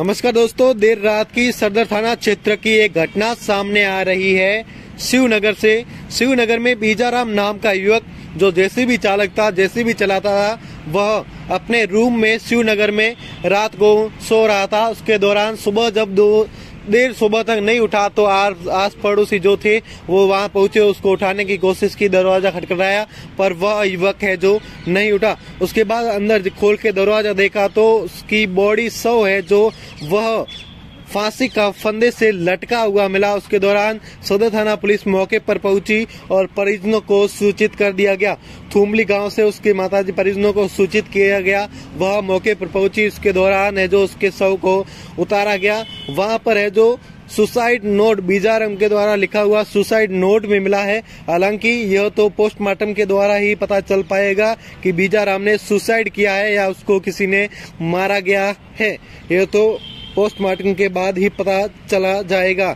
नमस्कार दोस्तों, देर रात की सदर थाना क्षेत्र की एक घटना सामने आ रही है। शिवनगर से, शिवनगर में बीजाराम नाम का युवक, जो जैसे भी चालक था जैसे भी चलाता था, वह अपने रूम में शिवनगर में रात को सो रहा था। उसके दौरान सुबह जब दो देर सुबह तक नहीं उठा तो आस, पड़ोसी जो थे वो वहाँ पहुँचे उसको उठाने की कोशिश की दरवाज़ा खटखटाया पर वह युवक है जो नहीं उठा। उसके बाद अंदर खोल के दरवाज़ा देखा तो उसकी बॉडी सौ है जो वह फांसी का फंदे से लटका हुआ मिला। उसके दौरान सदर थाना पुलिस मौके पर पहुँची और परिजनों को सूचित कर दिया गया। थूमली गाँव से उसके माताजी परिजनों को सूचित किया गया। वह मौके पर पहुँची। उसके दौरान है जो उसके शव को उतारा गया। वहाँ पर है जो सुसाइड नोट बीजारम के द्वारा लिखा हुआ सुसाइड नोट में मिला है। हालाँकि यह तो पोस्टमार्टम के द्वारा ही पता चल पाएगा कि बीजाराम ने सुसाइड किया है या उसको किसी ने मारा गया है। यह तो पोस्टमार्टम के बाद ही पता चला जाएगा।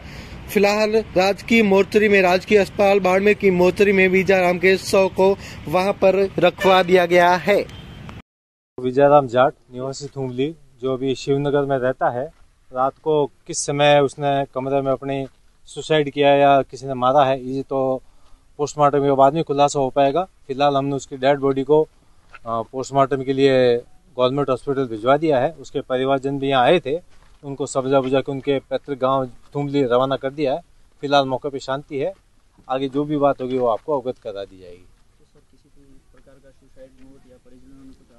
फ़िलहाल राजकीय मोर्चरी में, राजकीय अस्पताल बाड़मेर की मोर्चरी में विजयराम के शव को वहाँ पर रखवा दिया गया है। विजयराम जाट, निवासी थूमली जो अभी शिवनगर में रहता है, रात को किस समय उसने कमरे में अपनी सुसाइड किया या किसी ने मारा है, ये तो पोस्टमार्टम के बाद में खुलासा हो पाएगा। फ़िलहाल हमने उसकी डेड बॉडी को पोस्टमार्टम के लिए गवर्नमेंट हॉस्पिटल भिजवा दिया है। उसके परिवारजन भी यहाँ आए थे। उनको सब्जा बुझा के उनके पैतृक गाँव थूमली रवाना कर दिया है। फ़िलहाल मौके पे शांति है। आगे जो भी बात होगी वो आपको अवगत करा दी जाएगी।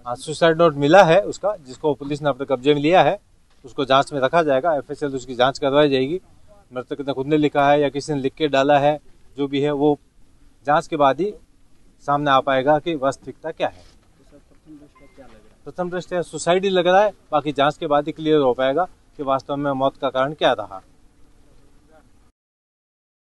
हाँ सुसाइड नोट मिला है उसका जिसको पुलिस ने अपने कब्जे में लिया है। उसको जाँच में रखा जाएगा। एफ़ एस उसकी जाँच करवाई जाएगी। मृतक ने खुद ने लिखा है या किसी ने लिख के डाला है जो भी है वो जाँच के बाद ही सामने आ पाएगा कि वास्तविकता क्या है। प्रथम दृष्टया सुसाइड ही? लग रहा है। बाकी जाँच के बाद ही क्लियर हो पाएगा। कि वास्तव में मौत का कारण क्या रहा?